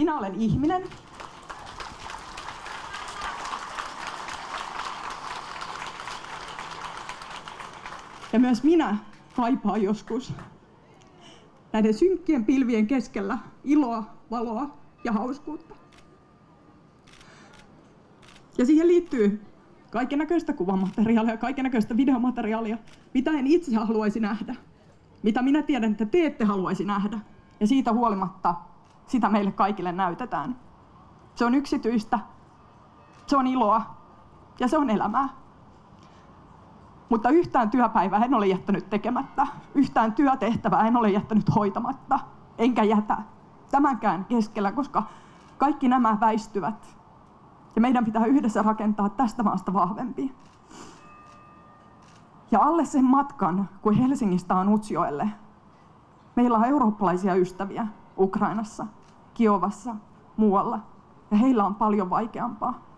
Minä olen ihminen. Ja myös minä kaipaan joskus näiden synkkien pilvien keskellä iloa, valoa ja hauskuutta. Ja siihen liittyy kaikenlaista kuvamateriaalia, kaikenlaista videomateriaalia, mitä en itse haluaisi nähdä, mitä minä tiedän, että te ette haluaisi nähdä. Ja siitä huolimatta sitä meille kaikille näytetään. Se on yksityistä, se on iloa ja se on elämää. Mutta yhtään työpäivää en ole jättänyt tekemättä, yhtään työtehtävää en ole jättänyt hoitamatta, enkä jätä tämänkään keskellä, koska kaikki nämä väistyvät. Ja meidän pitää yhdessä rakentaa tästä maasta vahvempi. Ja alle sen matkan, kun Helsingistä on Utsjoelle, meillä on eurooppalaisia ystäviä Ukrainassa, Kiovassa, muualla. Ja heillä on paljon vaikeampaa.